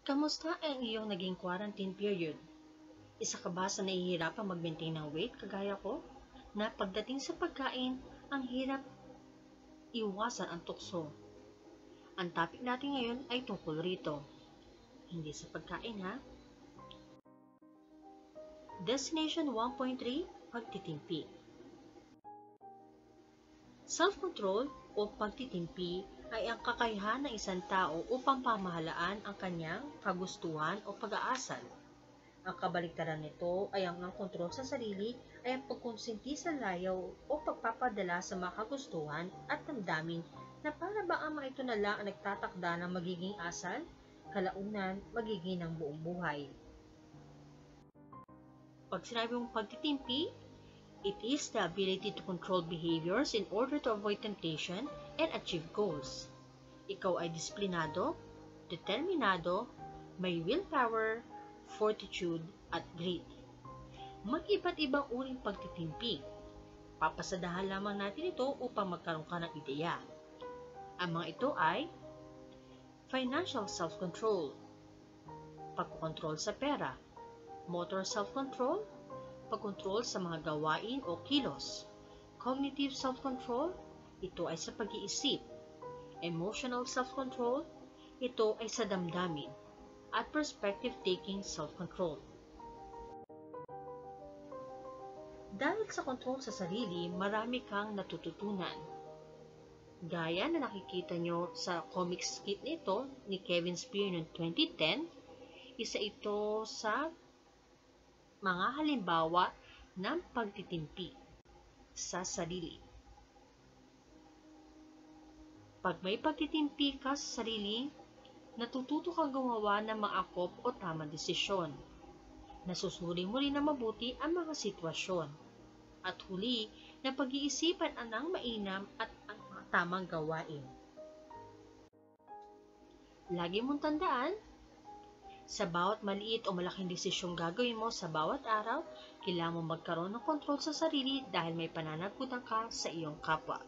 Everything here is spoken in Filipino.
Kamusta ang iyong naging quarantine period? Isa ka ba sa nahihirapang mag-maintain ng weight kagaya ko? Na pagdating sa pagkain, ang hirap iwasan ang tukso. Ang topic natin ngayon ay tungkol rito. Hindi sa pagkain ha. Destination 1.3 Pagtitimpi Self-control o pagtitimpi ay ang kakayahan ng isang tao upang pamahalaan ang kanyang kagustuhan o pag-aasal. Ang kabaliktaran nito ay ang ang kontrol sa sarili ay ang pagkonsinti sa layaw o pagpapadala sa mga kagustuhan at damdamin na para ba ang mga ito na lang ang nagtatakda ng magiging asal, kalaunan, magiging ng buong buhay. Pag sinabi mong pagtitimpi, it is the ability to control behaviors in order to avoid temptation and achieve goals. Ikaw ay disiplinado, determinado, may willpower, fortitude, at grit. Mag-iba't ibang uring pagtitimpi. Papasadahan lamang natin ito upang magkaroon ka ng ideya. Ang mga ito ay financial self-control, pagkokontrol sa pera, motor self-control, pagkontrol sa mga gawain o kilos, cognitive self-control, ito ay sa pag-iisip, emotional self-control, ito ay sa damdamin, at perspective-taking self-control. Dahil sa control sa sarili, marami kang natututunan. Gaya na nakikita nyo sa comic skit nito ni Kevin Spear noong 2010, isa ito sa mga halimbawa ng pagtitimpi sa sarili. Pag may pagtitimpi ka sa sarili, natututo kang gumawa ng maakop o tamang desisyon. Nasusuri mo rin na mabuti ang mga sitwasyon. At huli, na pag-iisipan ang ng mainam at ang tamang gawain. Lagi mong tandaan, sa bawat maliit o malaking desisyong gagawin mo sa bawat araw, kailangan mo magkaroon ng kontrol sa sarili dahil may pananagutan ka sa iyong kapwa.